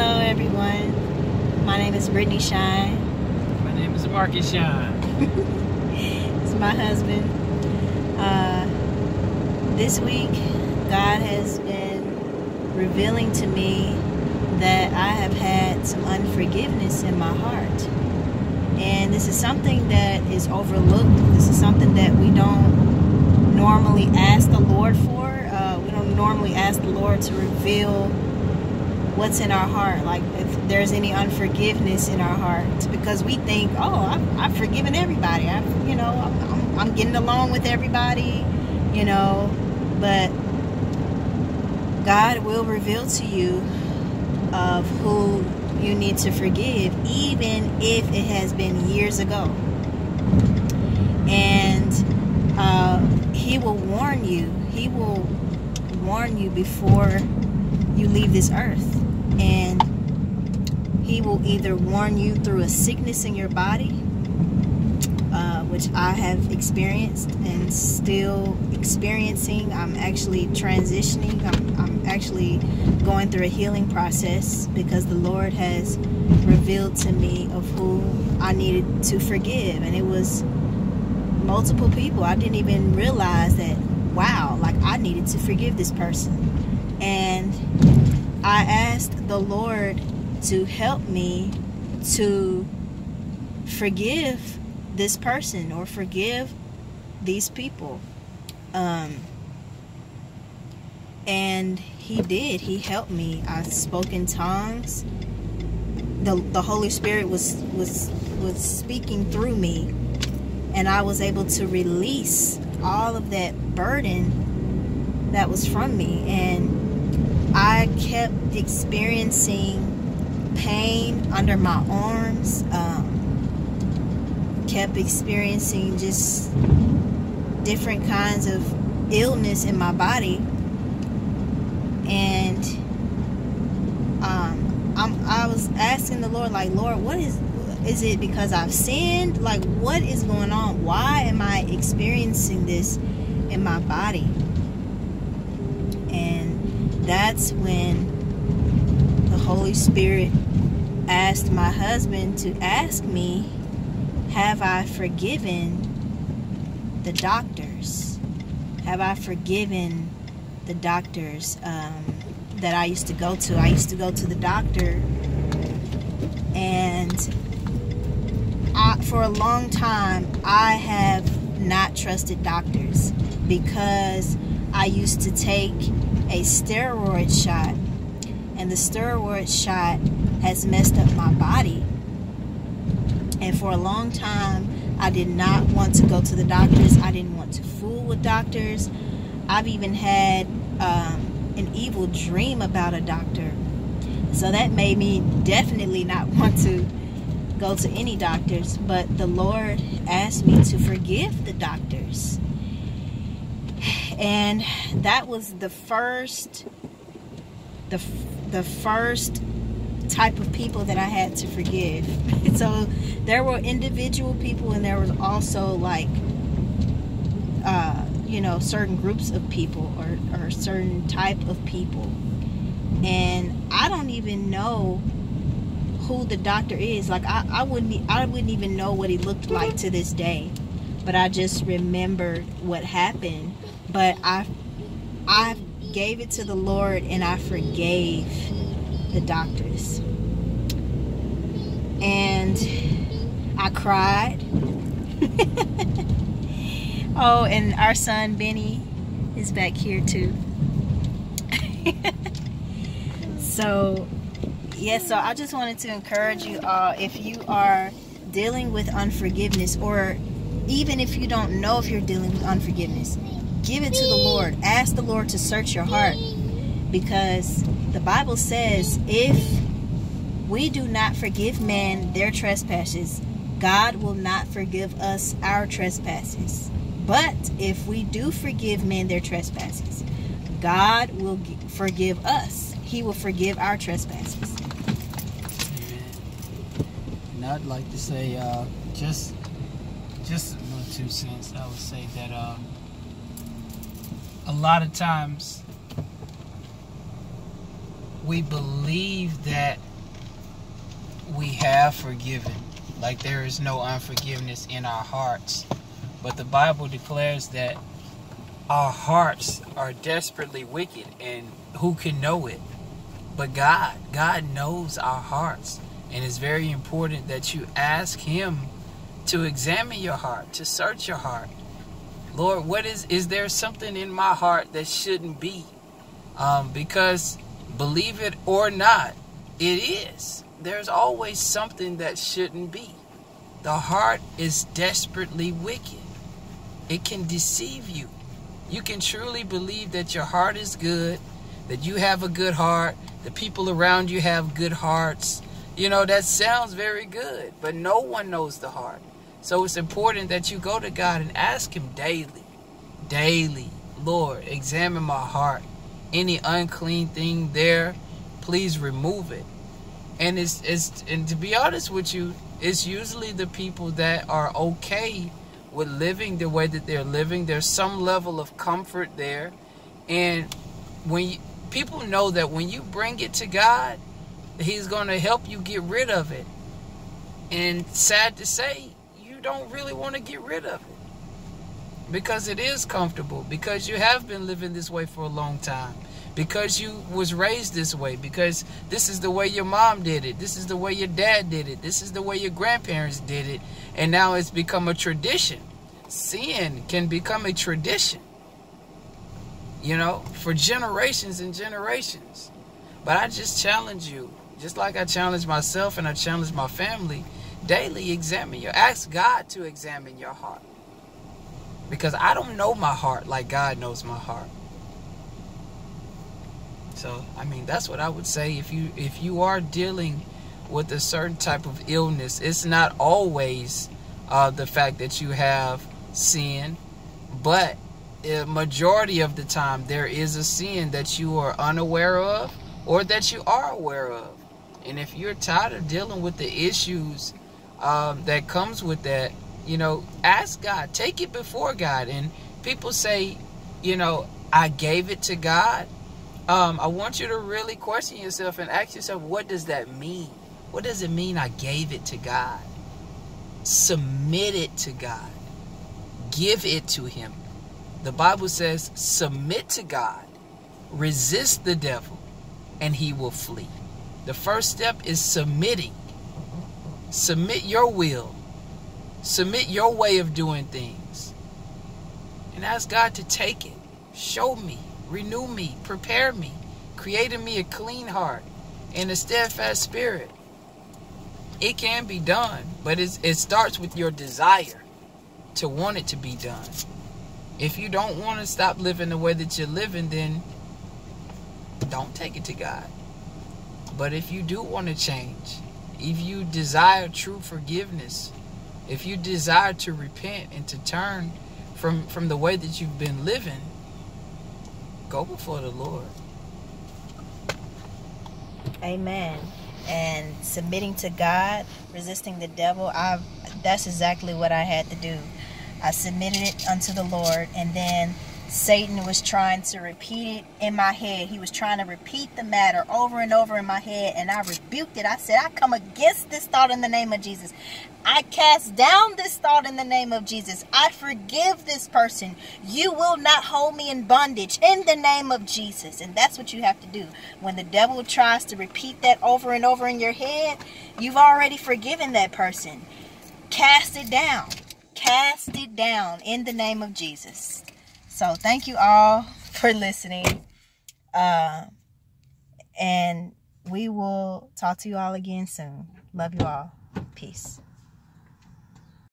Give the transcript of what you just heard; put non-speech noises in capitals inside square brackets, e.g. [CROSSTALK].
Hello, everyone. My name is Brittnee Shine. My name is Marcus Shine. [LAUGHS] it's my husband. Uh, this week, God has been revealing to me that I have had some unforgiveness in my heart. And this is something that is overlooked. This is something that we don't normally ask the Lord for. Uh, we don't normally ask the Lord to reveal what's in our heart? Like if there's any unforgiveness in our hearts because we think oh I've, I've forgiven everybody. I've, you know I'm, I'm, getting along with everybody you know? But god will reveal to you of who you need to forgive even if it has been years ago. And uh, he will warn you. He will warn you before you leave this earth and he will either warn you through a sickness in your body uh, which I have experienced and still experiencing. I'm actually transitioning. I'm, I'm actually going through a healing process because the Lord has revealed to me of who I needed to forgive. And it was multiple people. I didn't even realize that, wow, like I needed to forgive this person. And I asked the Lord to help me to forgive this person or forgive these people. Um, and he did. He helped me. I spoke in tongues. The, the Holy Spirit was was was speaking through me and I was able to release all of that burden that was from me and I kept experiencing pain under my arms, um, kept experiencing just different kinds of illness in my body. And um, I was asking the Lord, like, Lord, what is, is it because I've sinned? Like, what is going on? Why am I experiencing this in my body? That's when the Holy Spirit asked my husband to ask me, Have I forgiven the doctors? Have I forgiven the doctors um, that I used to go to? I used to go to the doctor, and I, for a long time, I have not trusted doctors because I used to take a steroid shot, and the steroid shot has messed up my body. And for a long time, I did not want to go to the doctors. I didn't want to fool with doctors. I've even had um, an evil dream about a doctor. So that made me definitely not want to go to any doctors. But the Lord asked me to forgive the doctors and that was the first the the first type of people that I had to forgive. [LAUGHS] so there were individual people and there was also like uh, you know certain groups of people or, or certain type of people. And I don't even know who the doctor is. Like I, I wouldn't I wouldn't even know what he looked like to this day. But I just remembered what happened but I I gave it to the Lord and I forgave the doctors. And I cried. [LAUGHS] oh, and our son Benny is back here too. [LAUGHS] so, yes, yeah, so I just wanted to encourage you all if you are dealing with unforgiveness or even if you don't know if you're dealing with unforgiveness, Give it to the Lord. Ask the Lord to search your heart because the Bible says if we do not forgive men their trespasses, God will not forgive us our trespasses. But if we do forgive men their trespasses, God will forgive us. He will forgive our trespasses. And I'd like to say, uh, just, just my two cents. I would say that uh, a lot of times we believe that we have forgiven, like there is no unforgiveness in our hearts. But the Bible declares that our hearts are desperately wicked, and who can know it? But God, God knows our hearts. And it's very important that you ask Him to examine your heart, to search your heart. Lord, what is is there something in my heart that shouldn't be? Um, because believe it or not, it is. There's always something that shouldn't be. The heart is desperately wicked. It can deceive you. You can truly believe that your heart is good, that you have a good heart, the people around you have good hearts. You know, that sounds very good, but no one knows the heart. So it's important that you go to God and ask Him daily, daily, Lord, examine my heart. Any unclean thing there, please remove it. And it's it's and to be honest with you, it's usually the people that are okay with living the way that they're living. There's some level of comfort there. And when you, people know that when you bring it to God, He's going to help you get rid of it. And sad to say, you don't really want to get rid of it. Because it is comfortable. Because you have been living this way for a long time. Because you was raised this way. Because this is the way your mom did it. This is the way your dad did it. This is the way your grandparents did it. And now it's become a tradition. Sin can become a tradition. You know for generations and generations. But i just challenge you. Just like i challenge myself and i challenge my family daily examine your ask God to examine your heart. Because I don't know my heart like God knows my heart. So, I mean, that's what I would say if you if you are dealing with a certain type of illness, it's not always uh, the fact that you have sin, but a majority of the time there is a sin that you are unaware of or that you are aware of. And if you're tired of dealing with the issues um, that comes with that, you know, ask God, take it before God. And people say, you know, I gave it to God. Um, I want you to really question yourself and ask yourself, what does that mean? What does it mean I gave it to God? Submit it to God. Give it to Him. The Bible says, submit to God, resist the devil, and he will flee. The first step is submitting. Submit your will. Submit your way of doing things. And ask God to take it. Show me. Renew me. Prepare me. Create in me a clean heart and a steadfast spirit. It can be done, but it starts with your desire to want it to be done. If you don't want to stop living the way that you're living, then don't take it to God. But if you do want to change, if you desire true forgiveness, if you desire to repent and to turn from, from the way that you've been living, go before the Lord. Amen. And submitting to God, resisting the devil, I that's exactly what I had to do. I submitted it unto the Lord and then Satan was trying to repeat it in my head. He was trying to repeat the matter over and over in my head, and I rebuked it. I said, I come against this thought in the name of Jesus. I cast down this thought in the name of Jesus. I forgive this person. You will not hold me in bondage in the name of Jesus. And that's what you have to do. When the devil tries to repeat that over and over in your head, you've already forgiven that person. Cast it down. Cast it down in the name of Jesus. So thank you all for listening. Uh, and we will talk to you all again soon. Love you all. Peace.